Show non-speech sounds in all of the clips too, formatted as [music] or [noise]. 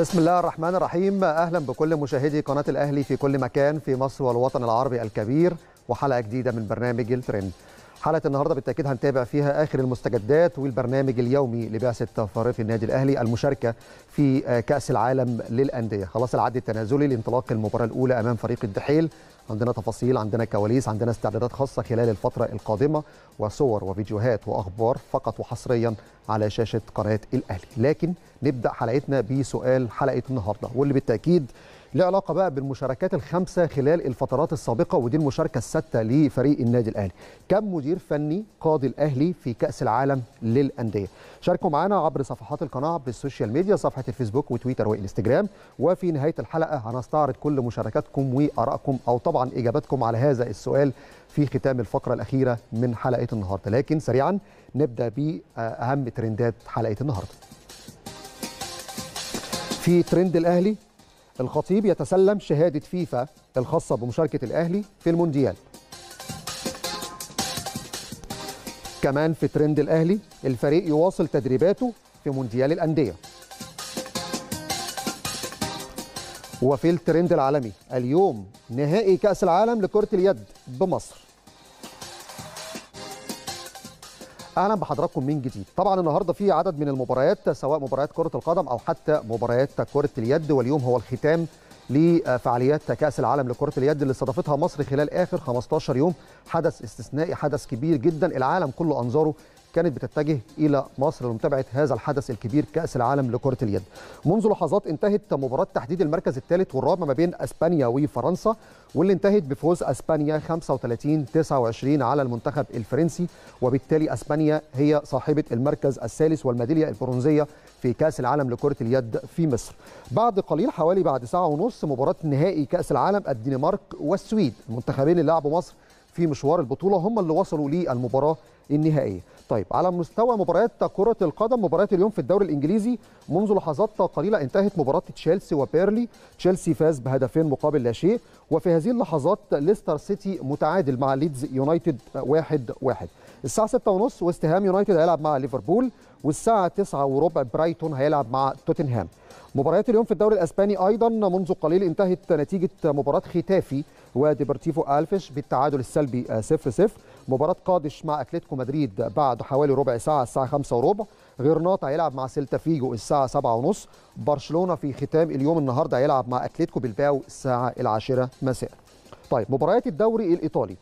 بسم الله الرحمن الرحيم. أهلا بكل مشاهدي قناة الأهلي في كل مكان في مصر والوطن العربي الكبير وحلقة جديدة من برنامج الترند. حلقة النهارده بالتأكيد هنتابع فيها آخر المستجدات والبرنامج اليومي لبعثة فريق النادي الأهلي المشاركة في كأس العالم للأندية. خلاص العد التنازلي لانطلاق المباراة الأولى أمام فريق الدحيل. عندنا تفاصيل عندنا كواليس عندنا استعدادات خاصة خلال الفترة القادمة وصور وفيديوهات وأخبار فقط وحصريا على شاشة قناة الأهلي. لكن نبدأ حلقتنا بسؤال حلقة النهارده واللي بالتأكيد له علاقة بقى بالمشاركات الخمسة خلال الفترات السابقة ودي المشاركة السادسة لفريق النادي الأهلي. كم مدير فني قاد الأهلي في كأس العالم للأندية؟ شاركوا معنا عبر صفحات القناة بالسوشيال ميديا صفحة الفيسبوك وتويتر وإنستجرام. وفي نهاية الحلقة هنستعرض كل مشاركاتكم وآرائكم أو طبعا إجاباتكم على هذا السؤال في ختام الفقرة الأخيرة من حلقة النهارده. لكن سريعا نبدأ بأهم ترندات حلقة النهارده. في ترند الأهلي الخطيب يتسلم شهادة فيفا الخاصة بمشاركة الأهلي في المونديال. كمان في ترند الأهلي الفريق يواصل تدريباته في مونديال الأندية. وفي الترند العالمي اليوم نهائي كأس العالم لكرة اليد بمصر. أهلا بحضراتكم من جديد. طبعا النهارده في عدد من المباريات سواء مباريات كرة القدم أو حتى مباريات كرة اليد واليوم هو الختام لفعاليات كأس العالم لكرة اليد اللي استضافتها مصر خلال آخر 15 يوم. حدث استثنائي حدث كبير جدا العالم كله أنظاره كانت بتتجه إلى مصر لمتابعة هذا الحدث الكبير كأس العالم لكرة اليد. منذ لحظات انتهت مباراة تحديد المركز الثالث والرابع ما بين إسبانيا وفرنسا واللي انتهت بفوز إسبانيا 35 29 على المنتخب الفرنسي وبالتالي إسبانيا هي صاحبة المركز الثالث والميدالية البرونزية في كأس العالم لكرة اليد في مصر. بعد قليل حوالي بعد ساعة ونص مباراة نهائي كأس العالم الدنمارك والسويد المنتخبين اللي لعبوا مصر في مشوار البطولة هم اللي وصلوا للمباراة النهائية. طيب على مستوى مباريات كرة القدم مباريات اليوم في الدوري الإنجليزي منذ لحظات قليلة انتهت مباراة تشيلسي وبيرنلي. تشيلسي فاز بهدفين مقابل لا شيء وفي هذه اللحظات ليستر سيتي متعادل مع ليدز يونايتد واحد واحد. الساعة 6 ونص ويست هام يونايتد هيلعب مع ليفربول والساعة 9 وربع برايتون هيلعب مع توتنهام. مباريات اليوم في الدوري الإسباني أيضا منذ قليل انتهت نتيجة مباراة ختافي وديبورتيفو ألافيس بالتعادل السلبي 0 0 مباراة قادش مع أتلتيكو مدريد بعد حوالي ربع ساعة الساعة 5 وربع. غرناطه هيلعب مع سيلتا فيجو الساعة 7 ونص. برشلونة في ختام اليوم النهارده هيلعب مع أتلتيكو بلباو الساعة العاشرة مساء. طيب مباريات الدوري الإيطالي.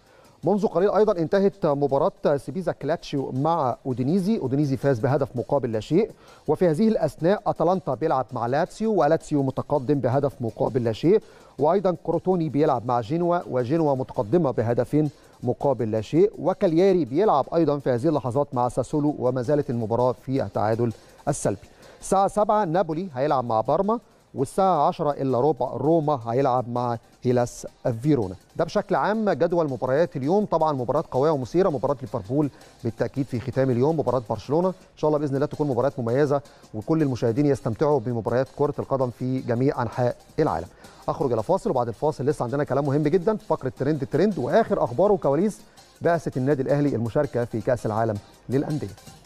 منذ قليل أيضا انتهت مباراة سبيزيا كالتشيو مع أودينيزي. أودينيزي فاز بهدف مقابل لا شيء. وفي هذه الأثناء أتلانتا بيلعب مع لاتسيو ولاتسيو متقدم بهدف مقابل لا شيء. وأيضا كروتوني بيلعب مع جينوا وجينوا متقدمة بهدفين مقابل لا شيء. وكالياري بيلعب أيضا في هذه اللحظات مع ساسولو وما زالت المباراة في التعادل السلبي. الساعة 7 نابولي هيلعب مع بارما. والساعة 10 إلا ربع روما هيلعب مع هيلاس فيرونا. ده بشكل عام جدول مباريات اليوم. طبعا مباراة قوية ومثيرة مباراة ليفربول بالتأكيد في ختام اليوم مباراة برشلونة. إن شاء الله بإذن الله تكون مباريات مميزة وكل المشاهدين يستمتعوا بمباريات كرة القدم في جميع أنحاء العالم. أخرج إلى فاصل وبعد الفاصل لسه عندنا كلام مهم جدا فقرة ترند الترند وآخر أخبار وكواليس بعثة النادي الأهلي المشاركة في كأس العالم للأندية.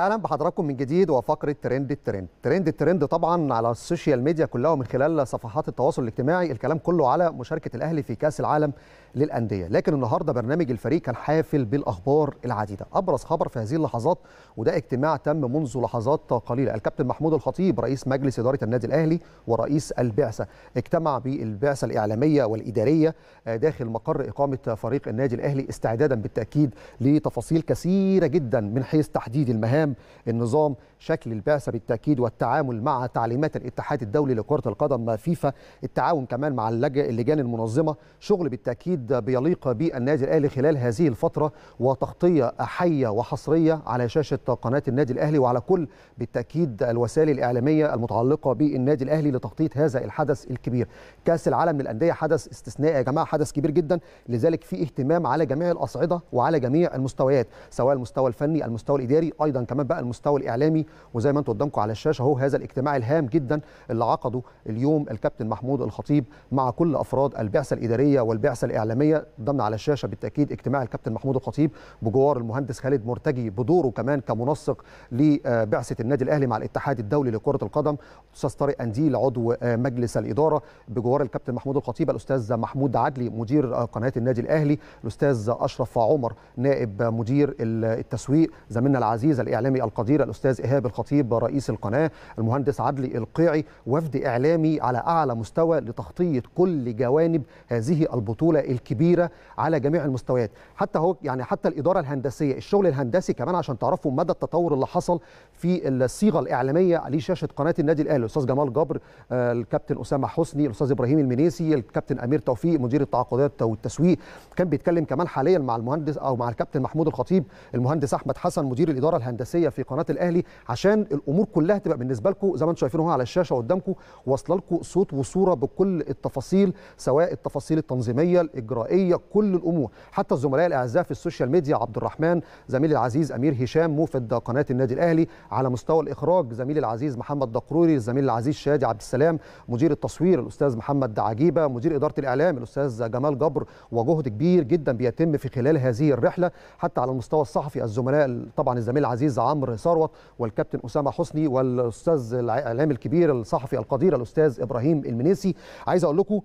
أهلا بحضراتكم من جديد وفقرة ترند الترند. ترند الترند طبعا على ال social media كلها ومن خلال صفحات التواصل الاجتماعي. الكلام كله على مشاركة الأهلي في كأس العالم للأندية. لكن النهارده برنامج الفريق كان حافل بالأخبار العديدة. أبرز خبر في هذه اللحظات وده اجتماع تم منذ لحظات قليلة. الكابتن محمود الخطيب رئيس مجلس إدارة النادي الأهلي ورئيس البعثة. اجتمع بالبعثة الإعلامية والإدارية داخل مقر إقامة فريق النادي الأهلي استعدادا بالتأكيد لتفاصيل كثيرة جدا من حيث تحديد المهام النظام شكل البعثة بالتأكيد والتعامل مع تعليمات الاتحاد الدولي لكرة القدم فيفا التعاون كمان مع اللجان المنظمة. شغل بالتأكيد بيليق بالنادي الأهلي خلال هذه الفترة وتغطية حية وحصرية على شاشة قناة النادي الأهلي وعلى كل بالتأكيد الوسائل الإعلامية المتعلقة بالنادي الأهلي لتغطية هذا الحدث الكبير. كأس العالم للأندية حدث استثنائي يا جماعة حدث كبير جدا. لذلك في اهتمام على جميع الأصعدة وعلى جميع المستويات سواء المستوى الفني المستوى الإداري أيضا كمان بقى المستوى الإعلامي وزي ما أنتم قدامكم على الشاشة أهو هذا الاجتماع الهام جدا اللي عقده اليوم الكابتن محمود الخطيب مع كل أفراد البعثة الإدارية والبعثة الإعلامية. قدامنا على الشاشة بالتأكيد اجتماع الكابتن محمود الخطيب بجوار المهندس خالد مرتجي بدوره كمان كمنسق لبعثة النادي الأهلي مع الاتحاد الدولي لكرة القدم. أستاذ طارق أنديل عضو مجلس الإدارة بجوار الكابتن محمود الخطيب. الأستاذ محمود عدلي مدير قناة النادي الأهلي. الأستاذ أشرف عمر نائب مدير التسويق. زميلنا العزيز الإعلامي القدير الأستاذ إيهاب الخطيب رئيس القناة المهندس عدلي القيعي وفد إعلامي على أعلى مستوى لتغطيه كل جوانب هذه البطولة الكبيرة على جميع المستويات. حتى هو يعني حتى الإدارة الهندسية الشغل الهندسي كمان عشان تعرفوا مدى التطور اللي حصل في الصيغة الإعلامية على شاشه قناة النادي الأهلي. الأستاذ جمال جبر الكابتن أسامة حسني الأستاذ إبراهيم المنيسي الكابتن أمير توفيق مدير التعاقدات والتسويق. كان بيتكلم كمان حاليا مع المهندس أو مع الكابتن محمود الخطيب المهندس أحمد حسن مدير الإدارة الهندسيه في قناة الأهلي عشان الأمور كلها تبقى بالنسبة لكم زي ما أنتم شايفين على الشاشة قدامكم واصلة لكم صوت وصورة بكل التفاصيل سواء التفاصيل التنظيمية الإجرائية كل الأمور. حتى الزملاء الأعزاء في ال social media عبد الرحمن زميلي العزيز أمير هشام موفد قناة النادي الأهلي على مستوى الإخراج زميلي العزيز محمد دقروري الزميل العزيز شادي عبد السلام مدير التصوير الأستاذ محمد عجيبة مدير إدارة الإعلام الأستاذ جمال جبر وجهد كبير جدا بيتم في خلال هذه الرحلة. حتى على المستوى الصحفي الزملاء طبعا الزميل العزيز عمرو ثروت والكابتن أسامة حسني والأستاذ الاعلامي الكبير الصحفي القدير الأستاذ إبراهيم المنيسي. عايز أقول لكم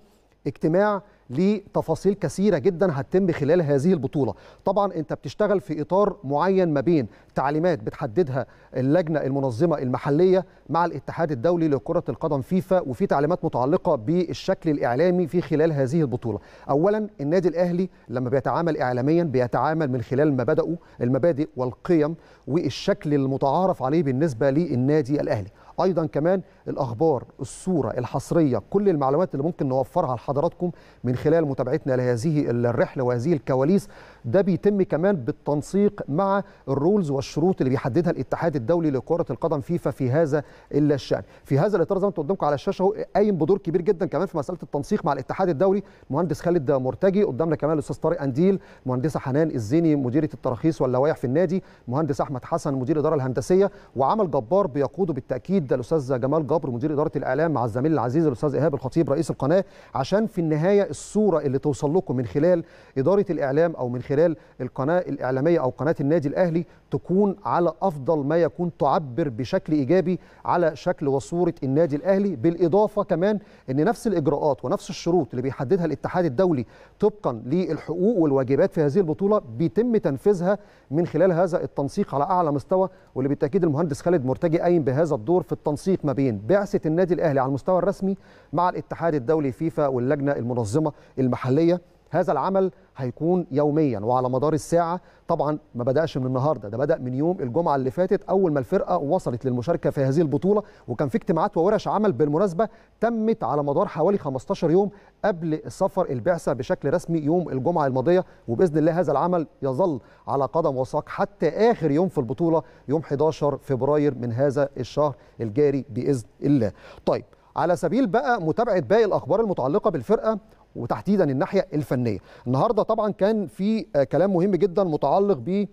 اجتماع لتفاصيل كثيرة جدا هتتم خلال هذه البطولة. طبعا أنت بتشتغل في إطار معين ما بين تعليمات بتحددها اللجنة المنظمة المحلية مع الاتحاد الدولي لكرة القدم فيفا وفي تعليمات متعلقة بالشكل الإعلامي في خلال هذه البطولة. اولا النادي الأهلي لما بيتعامل اعلاميا بيتعامل من خلال مبادئه المبادئ والقيم والشكل المتعارف عليه بالنسبة للنادي الأهلي. أيضا كمان الأخبار الصورة الحصرية كل المعلومات اللي ممكن نوفرها لحضراتكم من خلال متابعتنا لهذه الرحلة وهذه الكواليس. ده بيتم كمان بالتنسيق مع ال rules والشروط اللي بيحددها الاتحاد الدولي لكرة القدم فيفا في هذا الشأن. في هذا الإطار زي ما أنتم قدامكم على الشاشة اهو قايم بدور كبير جدا كمان في مسألة التنسيق مع الاتحاد الدولي. المهندس خالد مرتجي قدامنا كمان الأستاذ طارق أنديل المهندسه حنان الزيني مديره التراخيص واللوائح في النادي المهندس أحمد حسن مدير الاداره الهندسية وعمل جبار بيقوده بالتأكيد الأستاذ جمال جبر مدير إدارة الإعلام مع الزميل العزيز الأستاذ إيهاب الخطيب رئيس القناة. عشان في النهاية الصورة اللي توصل لكم من خلال إدارة الإعلام أو من خلال القناة الإعلامية أو قناة النادي الأهلي تكون على أفضل ما يكون تعبر بشكل إيجابي على شكل وصورة النادي الأهلي بالإضافة كمان إن نفس الإجراءات ونفس الشروط اللي بيحددها الاتحاد الدولي طبقا للحقوق والواجبات في هذه البطولة بيتم تنفيذها من خلال هذا التنسيق على أعلى مستوى واللي بالتأكيد المهندس خالد مرتجي قايم بهذا الدور في التنسيق ما بين بعثة النادي الأهلي على المستوى الرسمي مع الاتحاد الدولي فيفا واللجنة المنظمة المحلية. هذا العمل هيكون يوميا وعلى مدار الساعة. طبعا ما بدأش من النهارده ده بدأ من يوم الجمعة اللي فاتت أول ما الفرقة وصلت للمشاركة في هذه البطولة. وكان في اجتماعات وورش عمل بالمناسبة تمت على مدار حوالي 15 يوم قبل سفر البعثة بشكل رسمي يوم الجمعة الماضية. وبإذن الله هذا العمل يظل على قدم وساق حتى آخر يوم في البطولة يوم 11 فبراير من هذا الشهر الجاري بإذن الله. طيب على سبيل بقى متابعة باقي الأخبار المتعلقة بالفرقة وتحديدا الناحية الفنية. النهارده طبعا كان في كلام مهم جدا متعلق ب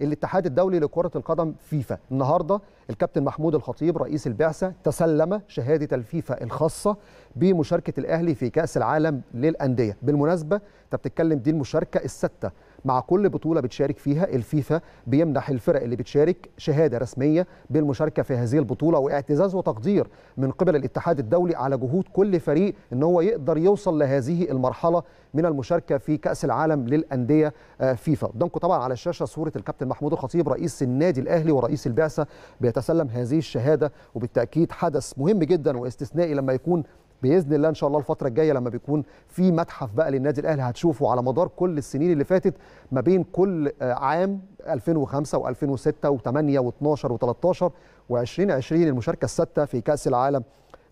الاتحاد الدولي لكرة القدم فيفا. النهاردة الكابتن محمود الخطيب رئيس البعثة تسلم شهادة الفيفا الخاصة بمشاركة الأهلي في كأس العالم للأندية. بالمناسبة أنت بتتكلم دي المشاركة الستة. مع كل بطولة بتشارك فيها الفيفا بيمنح الفرق اللي بتشارك شهادة رسمية بالمشاركة في هذه البطولة واعتزاز وتقدير من قبل الاتحاد الدولي على جهود كل فريق إن هو يقدر يوصل لهذه المرحلة من المشاركة في كأس العالم للأندية فيفا. قدامكم طبعا على الشاشة صورة الكابتن محمود الخطيب رئيس النادي الأهلي ورئيس البعثة بيتسلم هذه الشهادة وبالتأكيد حدث مهم جدا واستثنائي لما يكون بإذن الله إن شاء الله الفترة الجاية لما بيكون في متحف بقى للنادي الأهلي هتشوفوا على مدار كل السنين اللي فاتت ما بين كل عام 2005 و2006 و8 و12 و13 و2020 المشاركة السادسه في كأس العالم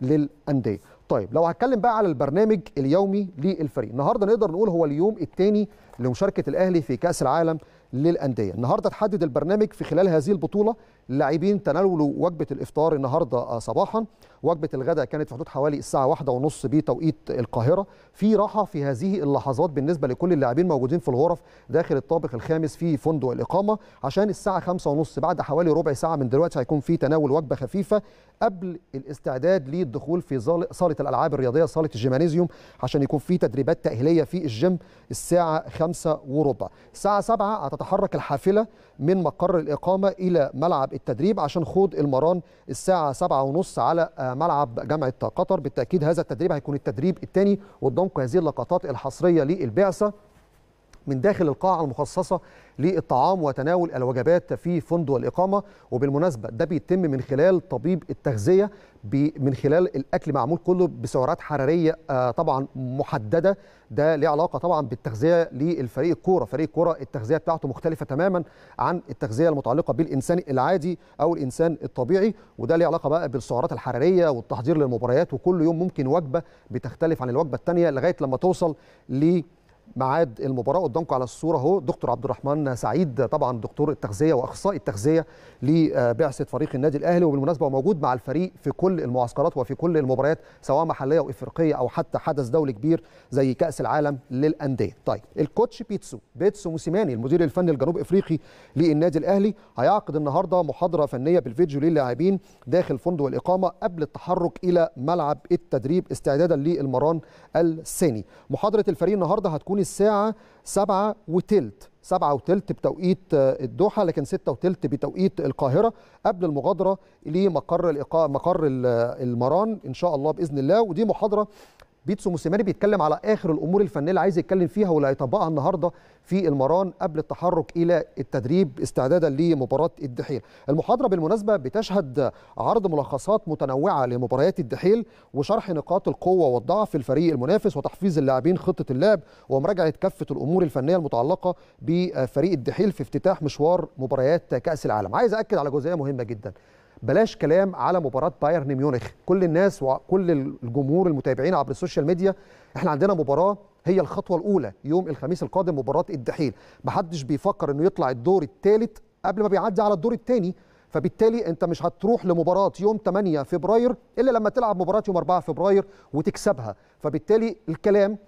للأندية. طيب لو هتكلم بقى على البرنامج اليومي للفريق، النهارده نقدر نقول هو اليوم الثاني لمشاركة الأهلي في كأس العالم للأندية، النهارده تحدد البرنامج في خلال هذه البطولة اللاعبين تناولوا وجبة الإفطار النهارده صباحا وجبة الغداء كانت في حدود حوالي الساعة واحدة ونص بتوقيت القاهرة. في راحة في هذه اللحظات بالنسبة لكل اللاعبين موجودين في الغرف داخل الطابق الخامس في فندق الإقامة. عشان الساعة خمسة ونص بعد حوالي ربع ساعة من دلوقتي هيكون في تناول وجبة خفيفة قبل الاستعداد للدخول في صالة الألعاب الرياضية صالة الجيمانيزيوم عشان يكون في تدريبات تأهيلية في الجيم الساعة خمسة وربع. الساعة سبعة هتتحرك الحافلة من مقر الإقامة إلى ملعب التدريب عشان خوض المران الساعة سبعة ونص على ملعب جامعة قطر. بالتأكيد هذا التدريب هيكون التدريب الثاني قدامكم هذه اللقطات الحصرية للبعثة من داخل القاعة المخصصة للطعام وتناول الوجبات في فندق الإقامة. وبالمناسبة ده بيتم من خلال طبيب التغذية من خلال الأكل معمول كله بسعرات حرارية طبعا محددة. ده ليه علاقة طبعا بالتغذية للفريق الكورة. فريق الكورة التغذية بتاعته مختلفة تماما عن التغذية المتعلقة بالإنسان العادي أو الإنسان الطبيعي. وده ليه علاقة بقى بالسعرات الحرارية والتحضير للمباريات. وكل يوم ممكن وجبة بتختلف عن الوجبة الثانية لغاية لما توصل ل ميعاد المباراة قدامكم على الصورة أهو. دكتور عبد الرحمن سعيد طبعا دكتور التغذية وأخصائي التغذية لبعثة فريق النادي الأهلي وبالمناسبة موجود مع الفريق في كل المعسكرات وفي كل المباريات سواء محلية أو إفريقية أو حتى حدث دولي كبير زي كأس العالم للأندية. طيب الكوتش بيتسو بيتسو موسيماني المدير الفني الجنوب إفريقي للنادي الأهلي هيعقد النهارده محاضرة فنية بالفيديو للاعبين داخل فندق الإقامة قبل التحرك إلى ملعب التدريب استعدادا للمران الثاني. محاضرة الفريق النهارده هتكون الساعة سبعة وتلت. سبعة وتلت بتوقيت الدوحة لكن ستة وتلت بتوقيت القاهرة قبل المغادرة لمقر مقر المران إن شاء الله بإذن الله. ودي محاضرة بيتسو موسيماني بيتكلم على آخر الأمور الفنية اللي عايز يتكلم فيها واللي هيطبقها النهارده في المران قبل التحرك إلى التدريب استعدادا لمباراة الدحيل. المحاضرة بالمناسبة بتشهد عرض ملخصات متنوعة لمباريات الدحيل وشرح نقاط القوة والضعف الفريق المنافس وتحفيز اللاعبين خطة اللعب ومراجعة كافة الأمور الفنية المتعلقة بفريق الدحيل في افتتاح مشوار مباريات كأس العالم. عايز اكد على جزئية مهمة جدا. بلاش كلام على مباراة بايرن ميونخ. كل الناس وكل الجمهور المتابعين عبر ال social media إحنا عندنا مباراة هي الخطوة الأولى يوم الخميس القادم مباراة الدحيل. محدش بيفكر إنه يطلع الدور الثالث قبل ما بيعدي على الدور الثاني فبالتالي أنت مش هتروح لمباراة يوم 8 فبراير إلا لما تلعب مباراة يوم 4 فبراير وتكسبها. فبالتالي الكلام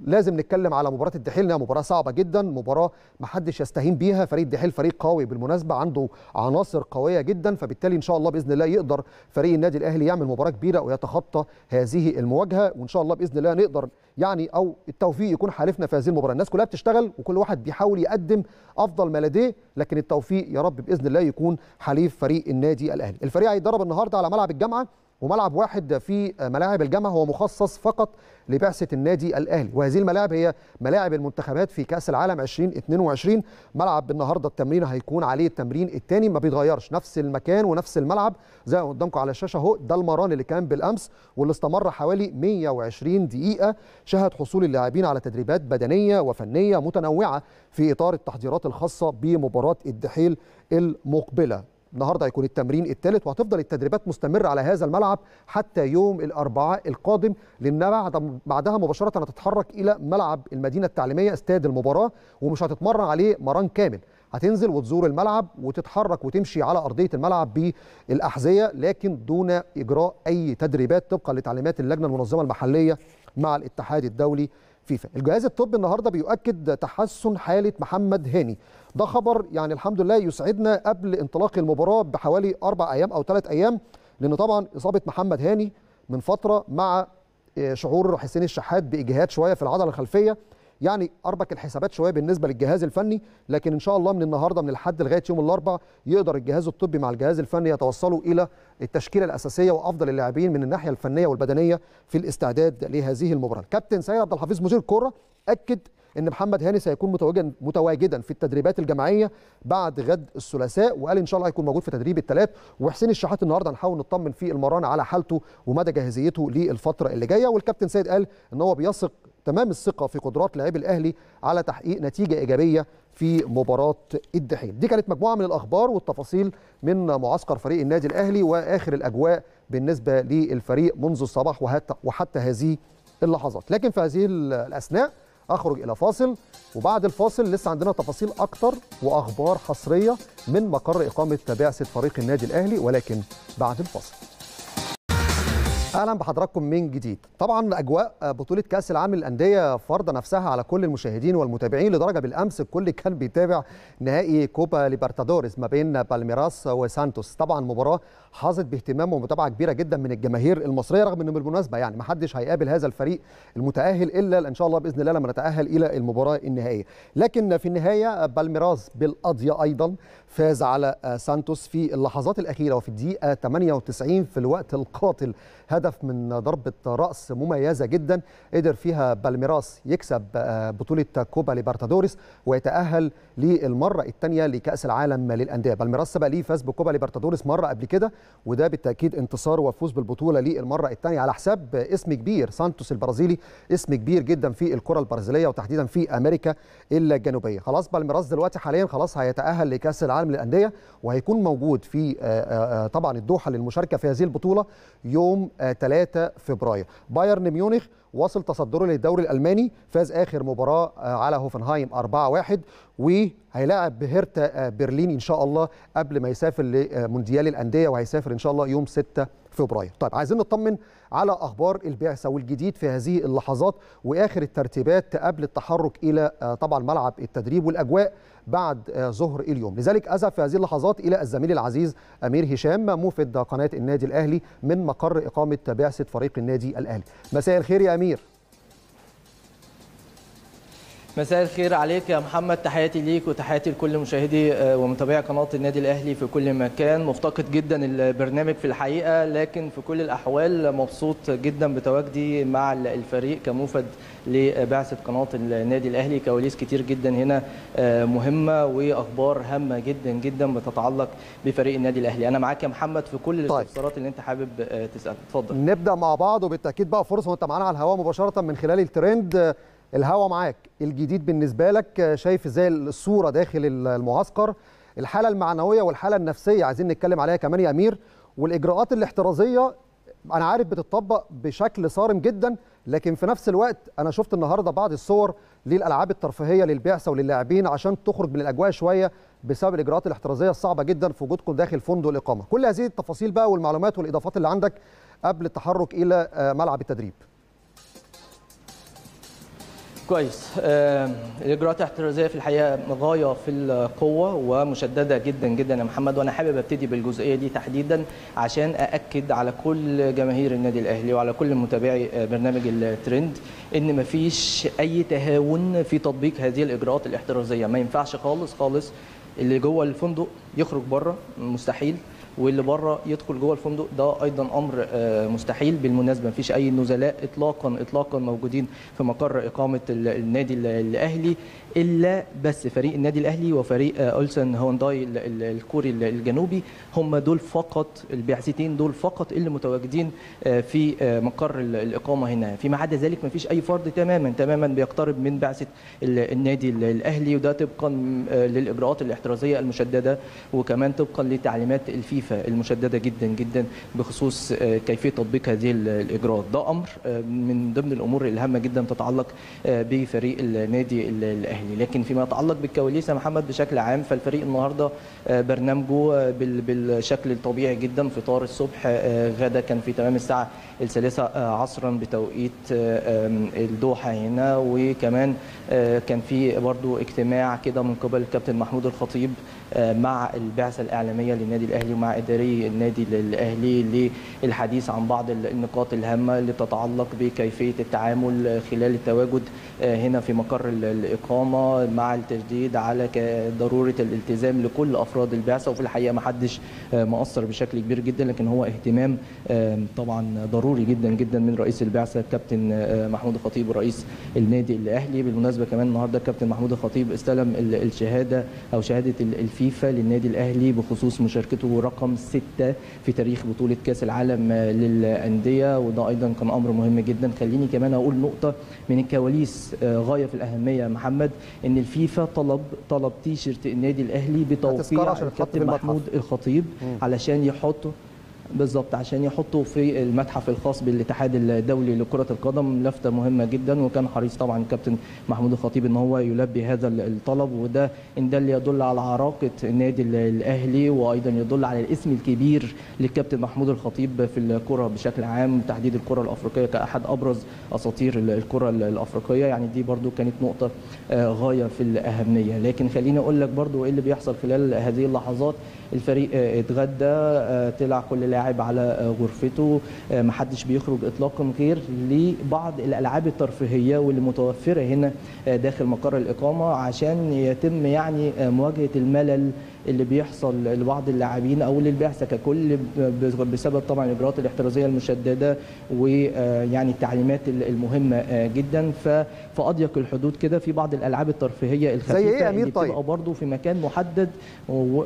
لازم نتكلم على مباراة الدحيل إنها مباراة صعبة جدا مباراة ما حدش يستهين بيها. فريق الدحيل فريق قوي بالمناسبة عنده عناصر قوية جدا. فبالتالي إن شاء الله بإذن الله يقدر فريق النادي الأهلي يعمل مباراة كبيرة ويتخطى هذه المواجهة. وإن شاء الله بإذن الله نقدر يعني أو التوفيق يكون حالفنا في هذه المباراة. الناس كلها بتشتغل وكل واحد بيحاول يقدم أفضل ما لديه لكن التوفيق يا رب بإذن الله يكون حليف فريق النادي الأهلي. الفريق هيتدرب النهارده على ملعب الجامعة. وملعب واحد في ملاعب الجامعة هو مخصص فقط لبعثة النادي الأهلي. وهذه الملاعب هي ملاعب المنتخبات في كأس العالم 2022 ملعب النهارده التمرين هيكون عليه التمرين الثاني ما بيتغيرش. نفس المكان ونفس الملعب زي قدامكم على الشاشة أهو ده المران اللي كان بالأمس واللي استمر حوالي 120 دقيقة. شهد حصول اللاعبين على تدريبات بدنية وفنية متنوعة في إطار التحضيرات الخاصة بمباراة الدحيل المقبلة. النهارده هيكون التمرين الثالث وهتفضل التدريبات مستمرة على هذا الملعب حتى يوم الأربعاء القادم. لأن بعد بعدها مباشرة هتتحرك إلى ملعب المدينة التعليمية استاد المباراة ومش هتتمرن عليه مران كامل. هتنزل وتزور الملعب وتتحرك وتمشي على أرضية الملعب بالأحذية لكن دون إجراء أي تدريبات طبقا لتعليمات اللجنة المنظمة المحلية مع الاتحاد الدولي فيفا. الجهاز الطبي النهارده بيؤكد تحسن حالة محمد هاني. ده خبر يعني الحمد لله يسعدنا قبل انطلاق المباراة بحوالي أربع أيام أو ثلاث أيام لأن طبعا إصابة محمد هاني من فترة مع شعور حسين الشحات بإجهاد شوية في العضلة الخلفية يعني أربك الحسابات شوية بالنسبة للجهاز الفني لكن إن شاء الله من النهارده من الحد لغاية يوم الاربعاء يقدر الجهاز الطبي مع الجهاز الفني يتوصلوا إلى التشكيلة الأساسية وأفضل اللاعبين من الناحية الفنية والبدنية في الاستعداد لهذه المباراة. كابتن سيد عبد الحفيظ مدير الكره أكد إن محمد هاني سيكون متواجدا متواجدا في التدريبات الجماعية بعد غد الثلاثاء وقال إن شاء الله هيكون موجود في تدريب الثلاث وحسين الشحات النهارده هنحاول نطمن في المران على حالته ومدى جاهزيته للفترة اللي جاية. والكابتن سيد قال إن هو بيثق تمام الثقة في قدرات لاعبي الأهلي على تحقيق نتيجة إيجابية في مباراة الدحيل دي كانت مجموعة من الأخبار والتفاصيل من معسكر فريق النادي الأهلي وآخر الأجواء بالنسبة للفريق منذ الصباح وحتى هذه اللحظات. لكن في هذه الأثناء أخرج إلى فاصل وبعد الفاصل لسه عندنا تفاصيل أكتر وأخبار حصرية من مقر إقامة بعثه فريق النادي الأهلي ولكن بعد الفاصل. أهلا بحضراتكم من جديد. طبعا أجواء بطولة كأس العالم للأندية فرض نفسها على كل المشاهدين والمتابعين لدرجة بالأمس الكل كان بيتابع نهائي كوبا ليبرتادوريس ما بين بالميراس وسانتوس. طبعا مباراة حظت باهتمام ومتابعة كبيرة جدا من الجماهير المصرية رغم إنه بالمناسبة يعني ما حدش هيقابل هذا الفريق المتأهل إلا إن شاء الله بإذن الله لما نتأهل إلى المباراة النهائية. لكن في النهاية بالميراس بالقضية أيضا فاز على سانتوس في اللحظات الأخيرة وفي الدقيقة 98 في الوقت القاتل. هدف من ضربة رأس مميزة جدا قدر فيها بالميراس يكسب بطولة كوبا ليبرتادوريس ويتأهل للمرة الثانية لكأس العالم للأندية. بالميراس سبق ليه فاز بكوبا ليبرتادوريس مرة قبل كده وده بالتأكيد انتصار وفوز بالبطولة للمرة الثانية. على حساب اسم كبير سانتوس البرازيلي اسم كبير جدا في الكرة البرازيلية وتحديدا في أمريكا الجنوبية. خلاص بالميراس دلوقتي حاليا خلاص هيتأهل لكأس العالم للأندية وهيكون موجود في طبعا الدوحة للمشاركة في هذه البطولة يوم 3 فبراير. بايرن ميونخ وصل تصدره للدوري الألماني فاز آخر مباراة على هوفنهايم 4-1 وهيلاعب بهرتا برلين إن شاء الله قبل ما يسافر لمونديال الأندية وهيسافر إن شاء الله يوم 6 فبراير. طيب عايزين نطمن على أخبار البعثة والجديد في هذه اللحظات وآخر الترتيبات قبل التحرك إلى طبعا ملعب التدريب والأجواء بعد ظهر اليوم. لذلك أذهب في هذه اللحظات إلى الزميل العزيز أمير هشام موفد قناة النادي الأهلي من مقر إقامة بعثة فريق النادي الأهلي. مساء الخير يا أمير. مساء الخير عليك يا محمد. تحياتي ليك وتحياتي لكل مشاهدي ومتابعي قناة النادي الأهلي في كل مكان. مفتقد جدا البرنامج في الحقيقة لكن في كل الأحوال مبسوط جدا بتواجدي مع الفريق كموفد لبعثة قناة النادي الأهلي. كواليس كتير جدا هنا مهمة وأخبار هامة جدا جدا بتتعلق بفريق النادي الأهلي. أنا معاك يا محمد في كل الاستفسارات طيب. اللي أنت حابب تسالها اتفضل. نبدأ مع بعض وبالتأكيد بقى فرصة وأنت معانا على الهواء مباشرة من خلال الترند. الهوا معاك. الجديد بالنسبة لك شايف إزاي الصورة داخل المعسكر؟ الحالة المعنوية والحالة النفسية عايزين نتكلم عليها كمان يا أمير. والإجراءات الاحترازية أنا عارف بتطبق بشكل صارم جدا لكن في نفس الوقت أنا شفت النهارده بعض الصور للألعاب الترفيهية للبعثة وللاعبين عشان تخرج من الأجواء شوية بسبب الإجراءات الاحترازية الصعبة جدا في وجودكم داخل فندق الإقامة. كل هذه التفاصيل بقى والمعلومات والإضافات اللي عندك قبل التحرك إلى ملعب التدريب. كويس. الإجراءات الاحترازيه في الحقيقة غاية في القوة ومشددة جدا جدا يا محمد وأنا حابب أبتدي بالجزئية دي تحديدا عشان أأكد على كل جماهير النادي الأهلي وعلى كل متابعي برنامج الترند إن مفيش أي تهاون في تطبيق هذه الإجراءات الاحترازية. ما ينفعش خالص خالص اللي جوه الفندق يخرج بره مستحيل. واللي بره يدخل جوه الفندق ده أيضا أمر مستحيل. بالمناسبة مفيش أي نزلاء اطلاقا اطلاقا موجودين في مقر إقامة النادي الأهلي. إلا بس فريق النادي الأهلي وفريق أولسن هونداي الكوري الجنوبي هم دول فقط البعثتين دول فقط اللي متواجدين في مقر الإقامة هنا. فيما عدا ذلك مفيش أي فرد تماما تماما بيقترب من بعثة النادي الأهلي وده طبقا للإجراءات الاحترازية المشددة وكمان طبقا لتعليمات الفيفا المشددة جدا جدا بخصوص كيفية تطبيق هذه الإجراءات. ده أمر من ضمن الأمور الهامه جدا تتعلق بفريق النادي الأهلي. لكن فيما يتعلق بالكواليس يا محمد بشكل عام فالفريق النهارده برنامجه بالشكل الطبيعي جدا. فطار الصبح غدا كان في تمام الساعة الثالثة عصرا بتوقيت الدوحه هنا. وكمان كان في برضو اجتماع كده من قبل الكابتن محمود الخطيب مع البعثة الإعلامية للنادي الأهلي ومع إداري النادي الاهلي للحديث عن بعض النقاط الهامة اللي تتعلق بكيفية التعامل خلال التواجد هنا في مقر الإقامة. مع التشديد على ضرورة الالتزام لكل أفراد البعثة وفي الحقيقة ما حدش مقصر بشكل كبير جدا لكن هو اهتمام طبعا ضروري جدا جدا من رئيس البعثة الكابتن محمود الخطيب رئيس النادي الأهلي. بالمناسبة كمان النهارده الكابتن محمود الخطيب استلم الشهادة أو شهادة الفيفا للنادي الأهلي بخصوص مشاركته رقم ستة في تاريخ بطولة كأس العالم للأندية. وده أيضا كان أمر مهم جدا. خليني كمان أقول نقطة من الكواليس غاية في الأهمية. محمد إن الفيفا طلب طلب تيشرت النادي الأهلي بتوقيع الكابتن محمود الخطيب. علشان يحطه بالظبط عشان يحطوا في المتحف الخاص بالاتحاد الدولي لكرة القدم. لفتة مهمة جدا وكان حريص طبعا الكابتن محمود الخطيب إن هو يلبي هذا الطلب. وده إن ده يدل على عراقة النادي الأهلي وأيضا يدل على الاسم الكبير للكابتن محمود الخطيب في الكرة بشكل عام تحديد الكرة الأفريقية كأحد أبرز أساطير الكرة الأفريقية. يعني دي برضو كانت نقطة غاية في الأهمية. لكن خليني أقول لك برضو إيه اللي بيحصل خلال هذه اللحظات. الفريق اتغدى طلع كل لاعب على غرفته. محدش بيخرج اطلاقا غير لبعض الألعاب الترفيهية واللي متوفرة هنا داخل مقر الإقامة عشان يتم يعني مواجهة الملل اللي بيحصل لبعض اللاعبين أو للبعثه ككل بسبب طبعا الاجراءات الاحترازية المشددة ويعني التعليمات المهمة جدا. ففي أضيق الحدود كده في بعض الألعاب الترفيهية الخفيفة زي إيه أمير؟ طيب. برضه في مكان محدد و...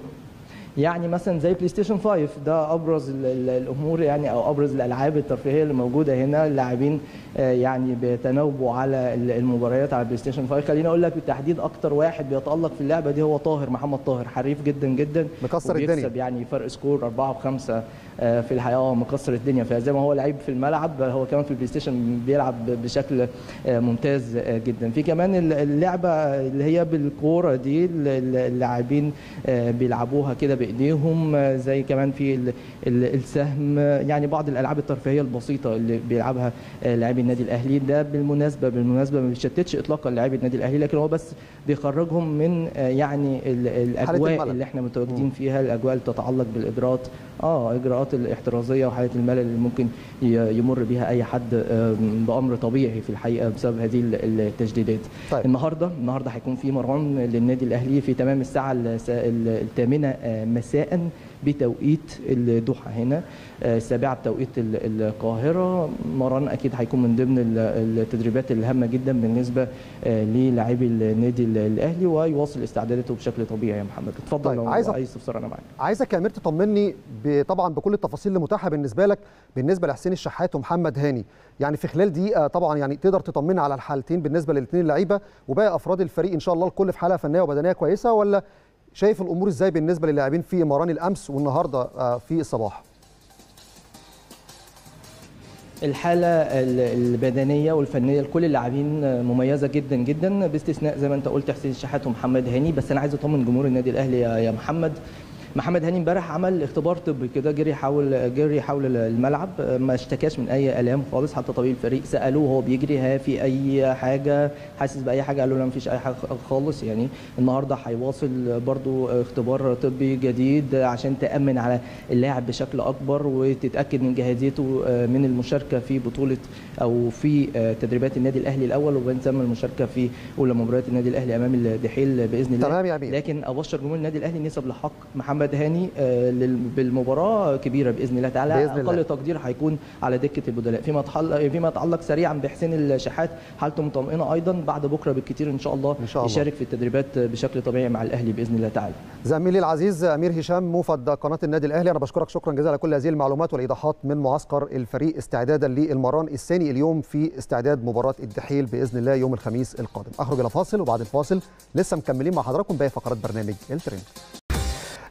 يعني مثلا زي بلاي ستيشن 5 ده أبرز الأمور يعني أو أبرز الألعاب الترفيهية اللي موجودة هنا. اللاعبين يعني بيتناوبوا على المباريات على بلاي ستيشن 5 خليني أقول لك بالتحديد أكتر واحد بيتألق في اللعبة دي هو طاهر محمد طاهر. حريف جدا جدا. مكسر الدنيا. يعني فرق score 4 و5 في الحقيقة مكسر الدنيا. فزي ما هو لعيب في الملعب هو كمان في البلاي ستيشن بيلعب بشكل ممتاز جدا. في كمان اللعبة اللي هي بالكورة دي اللاعبين بيلعبوها كده بإيديهم زي كمان في السهم. يعني بعض الألعاب الترفيهية البسيطة اللي بيلعبها لاعبي النادي الأهلي. ده بالمناسبة بالمناسبة ما بيشتتش اطلاقا لاعبي النادي الأهلي لكن هو بس بيخرجهم من يعني الأجواء اللي إحنا متواجدين فيها. الأجواء اللي تتعلق بالإجراءات آه إجراءات الاحترازية وحالة الملل اللي ممكن يمر بها أي حد بأمر طبيعي في الحقيقة بسبب هذه التجديدات طيب. النهارده النهارده هيكون في مران للنادي الأهلي في تمام الساعة الثامنة مساء بتوقيت الدوحه هنا. السابعه بتوقيت القاهرة. مران أكيد هيكون من ضمن التدريبات الهامة جدا بالنسبة للاعبي النادي الأهلي ويواصل استعداداته بشكل طبيعي يا محمد. اتفضل طيب. لو عايز اي استفسار أنا معاك. عايزك يا أمير تطمني طبعا بكل التفاصيل المتاحة بالنسبة لك بالنسبة لحسين الشحات ومحمد هاني. يعني في خلال دقيقة طبعا يعني تقدر تطمنا على الحالتين بالنسبة للاثنين اللعيبه وباقي أفراد الفريق إن شاء الله الكل في حاله فنية وبدنية كويسة ولا شايف الأمور إزاي بالنسبة للاعبين في مران الأمس والنهاردة في الصباح الحالة البدنية والفنية لكل اللاعبين مميزة جدا جدا باستثناء زي ما أنت قلت حسين الشحات ومحمد هاني. بس أنا عايز أطمن جمهور النادي الأهلي يا محمد محمد هاني امبارح عمل اختبار طبي كده جري حول جري حول الملعب ما اشتكاش من أي آلام خالص حتى طبيب الفريق سألوه وهو بيجري ها في أي حاجة حاسس بأي حاجة؟ قالوا له ما فيش أي حاجة خالص يعني. النهارده هيواصل برضو اختبار طبي جديد عشان تأمن على اللاعب بشكل أكبر وتتأكد من جاهزيته من المشاركة في بطولة أو في تدريبات النادي الأهلي الأول ومن ثم المشاركة في أولى مباريات النادي الأهلي أمام الدحيل بإذن الله. تمام يا أمير. لكن أبشر جمهور النادي الأهلي نسب لحق محمد محمد هاني بالمباراة كبيرة بإذن الله تعالى. بإذن أقل الله. تقدير هيكون على دكة البدلاء. فيما فيما يتعلق سريعا بحسين الشحات حالته مطمئنة أيضا بعد بكرة بالكثير إن شاء الله إن شاء الله. يشارك في التدريبات بشكل طبيعي مع الأهلي بإذن الله تعالى. زميلي العزيز أمير هشام موفد قناة النادي الأهلي. أنا بشكرك شكرا جزيلا على كل هذه المعلومات والإيضاحات من معسكر الفريق استعدادا للمران الثاني اليوم في استعداد مباراة الدحيل بإذن الله يوم الخميس القادم. أخرج إلى فاصل وبعد الفاصل لسه مكملين مع حضراتكم باقي فقرات برنامج الترند.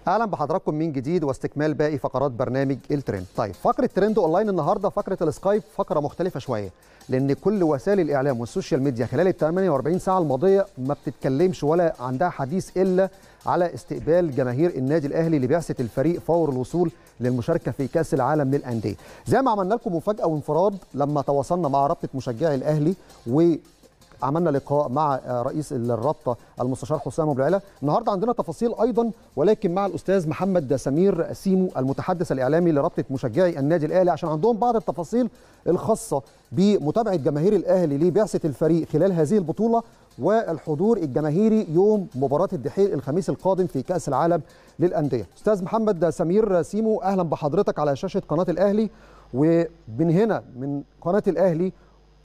أهلا بحضراتكم من جديد واستكمال باقي فقرات برنامج الترند. طيب فقرة trend online النهارده فقرة السكايب فقرة مختلفة شوية لأن كل وسائل الإعلام وال social media خلال ال 48 ساعة الماضية ما بتتكلمش ولا عندها حديث إلا على استقبال جماهير النادي الأهلي لبعثة الفريق فور الوصول للمشاركة في كأس العالم للأندية. زي ما عملنا لكم مفاجأة وانفراد لما تواصلنا مع رابطة مشجعي الأهلي و عملنا لقاء مع رئيس الرابطة المستشار حسام أبو العلا. النهارده عندنا تفاصيل أيضا ولكن مع الأستاذ محمد سمير سيمو المتحدث الإعلامي لرابطة مشجعي النادي الأهلي عشان عندهم بعض التفاصيل الخاصة بمتابعة جماهير الأهلي لبعثة الفريق خلال هذه البطولة والحضور الجماهيري يوم مباراة الدحيل الخميس القادم في كأس العالم للأندية. أستاذ محمد سمير سيمو أهلا بحضرتك على شاشة قناة الأهلي. ومن هنا من قناة الأهلي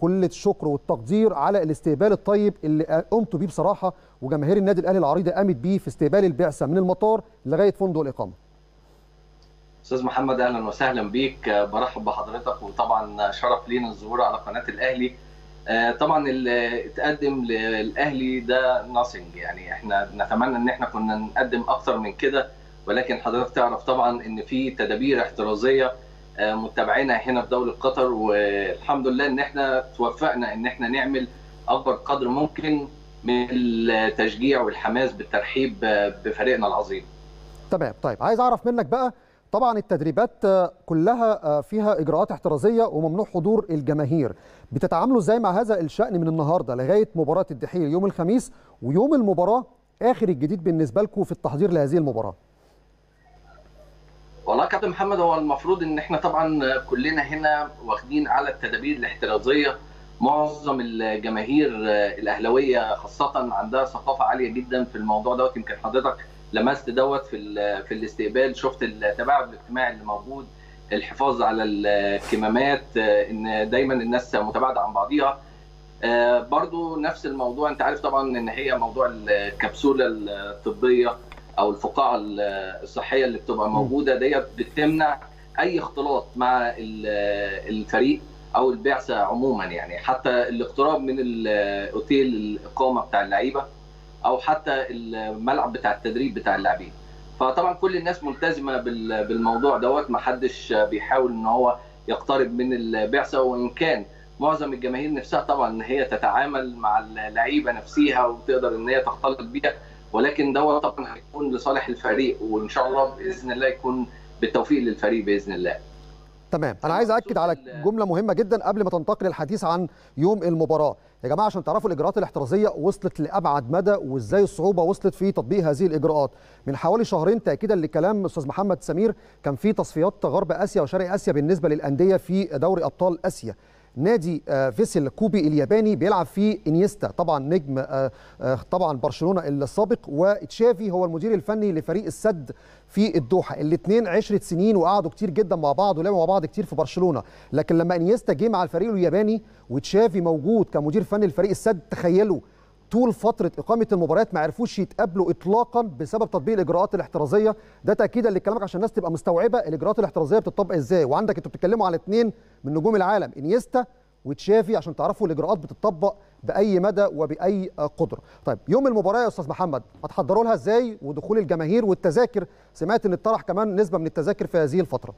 كل الشكر والتقدير على الاستقبال الطيب اللي قمتوا بيه بصراحة وجماهير النادي الأهلي العريضة قامت بيه في استقبال البعثة من المطار لغاية فندق الإقامة. أستاذ محمد أهلا وسهلا بيك. برحب بحضرتك وطبعا شرف لينا الظهور على قناة الأهلي. طبعا اللي اتقدم للأهلي ده ناثينج يعني إحنا نتمنى إن إحنا كنا نقدم أكتر من كده ولكن حضرتك تعرف طبعا إن في تدابير احترازية متابعينها هنا في دولة قطر والحمد لله إن إحنا توفقنا إن إحنا نعمل أكبر قدر ممكن من التشجيع والحماس بالترحيب بفريقنا العظيم. تمام طيب عايز أعرف منك بقى طبعا التدريبات كلها فيها إجراءات احترازية وممنوع حضور الجماهير. بتتعاملوا إزاي مع هذا الشأن من النهارده لغاية مباراة الدحيل يوم الخميس ويوم المباراة آخر الجديد بالنسبة لكم في التحضير لهذه المباراة؟ والله كابتن محمد هو المفروض إن إحنا طبعا كلنا هنا واخدين على التدابير الاحترازية. معظم الجماهير الأهلاوية خاصة عندها ثقافة عالية جدا في الموضوع دوت. يمكن حضرتك لمست دوت في في الاستقبال شفت التباعد الاجتماعي اللي موجود الحفاظ على الكمامات إن دايما الناس متباعدة عن بعضيها. برضو نفس الموضوع أنت عارف طبعا إن هي موضوع الكبسولة الطبية. أو الفقاعة الصحية اللي بتبقى موجودة ديت بتمنع أي اختلاط مع الفريق أو البعثة عموما يعني. حتى الاقتراب من الأوتيل الإقامة بتاع اللعيبة أو حتى الملعب بتاع التدريب بتاع اللاعبين. فطبعا كل الناس ملتزمة بالموضوع دوت. ما حدش بيحاول إن هو يقترب من البعثة. وإن كان معظم الجماهير نفسها طبعا إن هي تتعامل مع اللعيبة نفسها وتقدر إن هي تختلط بيها ولكن دوت طبعا هيكون لصالح الفريق وإن شاء الله بإذن الله يكون بالتوفيق للفريق بإذن الله. تمام. أنا عايز اكد على جملة مهمة جدا قبل ما تنتقل الحديث عن يوم المباراة. يا جماعة عشان تعرفوا الإجراءات الاحترازية وصلت لأبعد مدى وإزاي الصعوبة وصلت في تطبيق هذه الإجراءات. من حوالي شهرين تاكيدا لكلام أستاذ محمد سمير كان في تصفيات غرب آسيا وشرق آسيا بالنسبة للأندية في دوري أبطال آسيا. نادي فيسل كوبي الياباني بيلعب فيه انيستا. طبعا نجم طبعا برشلونة السابق. وتشافي هو المدير الفني لفريق السد في الدوحة. الاثنين عشرة سنين وقعدوا كتير جدا مع بعض ولعبوا مع بعض كتير في برشلونة. لكن لما انيستا جه مع الفريق الياباني وتشافي موجود كمدير فني لفريق السد تخيلوا طول فترة إقامة المباريات ما عرفوش يتقابلوا اطلاقا بسبب تطبيق الإجراءات الاحترازية. ده تاكيدا لكلامك عشان الناس تبقى مستوعبة الإجراءات الاحترازية بتطبق إزاي. وعندك أنتوا بتتكلموا على اثنين من نجوم العالم إنيستا وتشافي عشان تعرفوا الإجراءات بتطبق بأي مدى وبأي قدرة. طيب يوم المباراة يا أستاذ محمد هتحضروا لها إزاي؟ ودخول الجماهير والتذاكر. سمعت إن اتطرح كمان نسبة من التذاكر في هذه الفترة.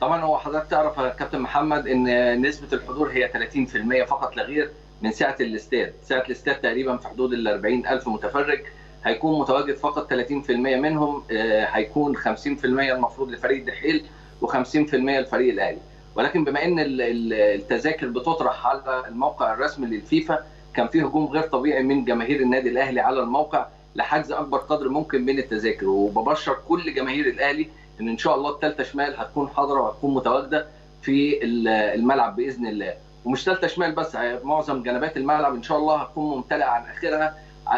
طبعا هو حضرتك تعرف يا كابتن محمد إن نسبة الحضور هي 30% فقط لا غير. من سعة الاستاد، سعة الاستاد تقريبا في حدود ال 40000 متفرج. هيكون متواجد فقط 30% منهم هيكون 50% المفروض لفريق الدحيل و50% لفريق الأهلي. ولكن بما إن التذاكر بتطرح على الموقع الرسمي للفيفا كان في هجوم غير طبيعي من جماهير النادي الأهلي على الموقع لحجز أكبر قدر ممكن من التذاكر. وببشر كل جماهير الأهلي إن إن شاء الله الثالثه شمال هتكون حاضرة وهتكون متواجدة في الملعب بإذن الله. ومش ثالثة شمال بس معظم جنبات الملعب إن شاء الله هتكون ممتلئة عن آخرها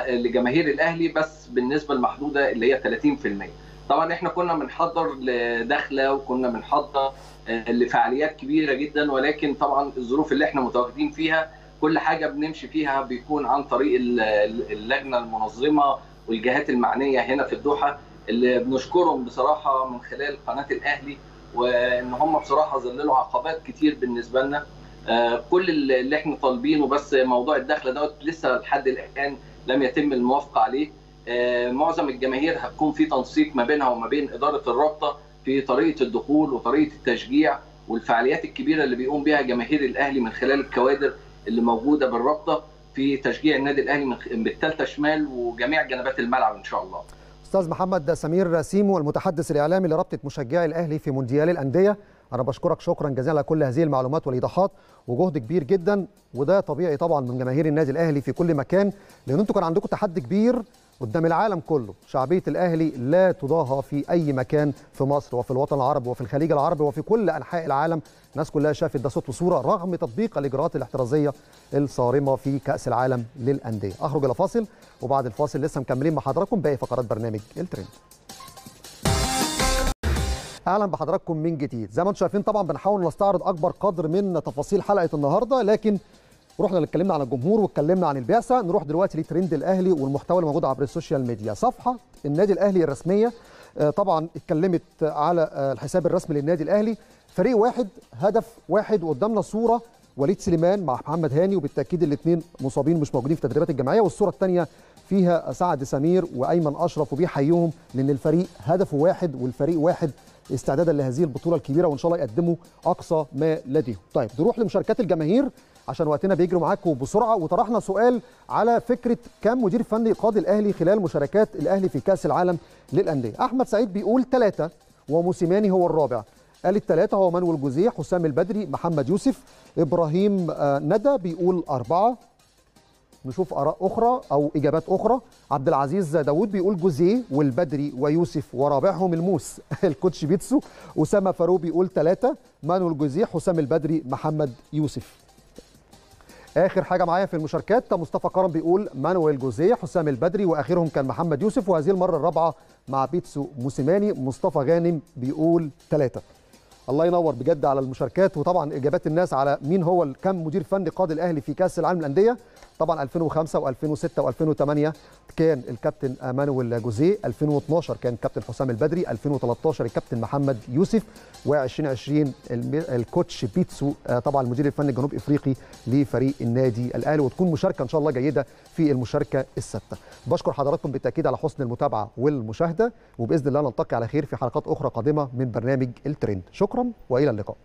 لجماهير الأهلي بس بالنسبة المحدودة اللي هي 30% طبعا إحنا كنا بنحضر لدخلة وكنا بنحضر لفعاليات كبيرة جدا ولكن طبعا الظروف اللي إحنا متواجدين فيها كل حاجة بنمشي فيها بيكون عن طريق اللجنة المنظمة والجهات المعنية هنا في الدوحة اللي بنشكرهم بصراحة من خلال قناة الأهلي وإن هم بصراحة ظللوا عقبات كتير بالنسبة لنا. كل اللي إحنا طالبينه بس موضوع الدخله دوت لسه لحد الآن لم يتم الموافقة عليه معظم الجماهير هتكون في تنسيق ما بينها وما بين إدارة الرابطة في طريقة الدخول وطريقة التشجيع والفعاليات الكبيرة اللي بيقوم بها جماهير الأهلي من خلال الكوادر اللي موجودة بالرابطة في تشجيع النادي الأهلي بالثالثه شمال وجميع جنبات الملعب إن شاء الله. أستاذ محمد سمير سيمو المتحدث الإعلامي لرابطة مشجعي الأهلي في مونديال الأندية أنا بشكرك شكرا جزيلا على كل هذه المعلومات والإيضاحات وجهد كبير جدا وده طبيعي طبعا من جماهير النادي الأهلي في كل مكان لأن أنتوا كان عندكم تحدي كبير قدام العالم كله. شعبية الأهلي لا تضاهى في أي مكان في مصر وفي الوطن العربي وفي الخليج العربي وفي كل أنحاء العالم. الناس كلها شافت ده صوت وصورة رغم تطبيق الإجراءات الاحترازية الصارمة في كأس العالم للأندية. أخرج إلى فاصل وبعد الفاصل لسه مكملين مع حضراتكم باقي فقرات برنامج الترند. أهلا بحضراتكم من جديد. زي ما أنتم شايفين طبعا بنحاول نستعرض أكبر قدر من تفاصيل حلقة النهارده لكن رحنا اتكلمنا عن الجمهور واتكلمنا عن البعثة. نروح دلوقتي لترند الأهلي والمحتوى اللي موجود عبر ال social media. صفحة النادي الأهلي الرسمية طبعا اتكلمت على الحساب الرسمي للنادي الأهلي. فريق واحد هدف واحد وقدامنا صوره وليد سليمان مع محمد هاني وبالتأكيد الاثنين مصابين مش موجودين في التدريبات الجماعيه والصورة الثانية فيها سعد سمير وأيمن أشرف وبيحييهم لأن الفريق هدفه واحد والفريق واحد استعدادا لهذه البطولة الكبيرة وإن شاء الله يقدموا أقصى ما لديهم. طيب نروح لمشاركات الجماهير عشان وقتنا بيجري معاكم بسرعة وطرحنا سؤال على فكرة كم مدير فني قاد الأهلي خلال مشاركات الأهلي في كأس العالم للأندية. أحمد سعيد بيقول ثلاثة وموسيماني هو الرابع. قال الثلاثه هو مانويل جوزيه، حسام البدري، محمد يوسف، إبراهيم ندى بيقول أربعة. نشوف آراء أخرى أو إجابات أخرى. عبد العزيز داوود بيقول جوزيه والبدري ويوسف ورابعهم الموس [laughs] ال coach بيتسو. أسامة فاروق بيقول ثلاثة مانويل جوزيه حسام البدري محمد يوسف. آخر حاجة معايا في المشاركات مصطفى كرم بيقول مانويل جوزيه حسام البدري وآخرهم كان محمد يوسف وهذه المرة الرابعة مع بيتسو موسيماني. مصطفى غانم بيقول ثلاثة الله ينور بجد على المشاركات وطبعا إجابات الناس على مين هو كم مدير فني قاد الأهلي في كأس العالم للأندية. طبعا 2005 و2006 و2008 كان الكابتن مانويل جوزيه 2012 كان كابتن حسام البدري 2013 الكابتن محمد يوسف و2020 الكوتش بيتسو طبعا المدير الفني الجنوب إفريقي لفريق النادي الأهلي. وتكون مشاركة إن شاء الله جيدة في المشاركة السادسه بشكر حضراتكم بالتأكيد على حسن المتابعة والمشاهدة وبإذن الله نلتقي على خير في حلقات أخرى قادمة من برنامج الترند. شكرا وإلى اللقاء.